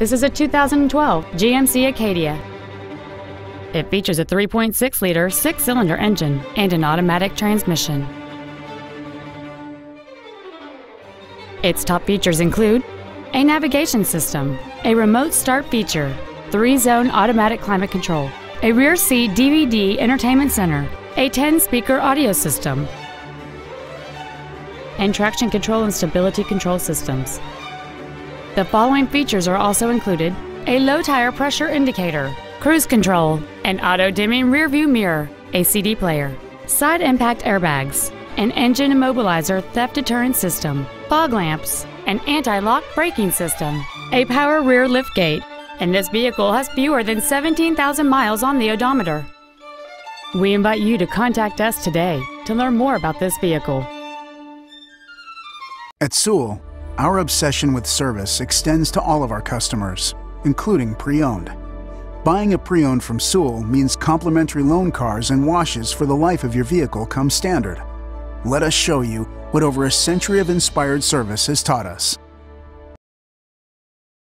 This is a 2012 GMC Acadia. It features a 3.6 liter six cylinder engine and an automatic transmission. Its top features include a navigation system, a remote start feature, three zone automatic climate control, a rear seat DVD entertainment center, a 10 speaker audio system, and traction control and stability control systems. The following features are also included a low tire pressure indicator, cruise control, an auto dimming rearview mirror, a CD player, side impact airbags, an engine immobilizer theft deterrent system, fog lamps, an anti lock braking system, a power rear liftgate, and this vehicle has fewer than 17,000 miles on the odometer. We invite you to contact us today to learn more about this vehicle. At Sewell, our obsession with service extends to all of our customers, including pre owned. Buying a pre owned from Sewell means complimentary loan cars and washes for the life of your vehicle come standard. Let us show you what over a century of inspired service has taught us.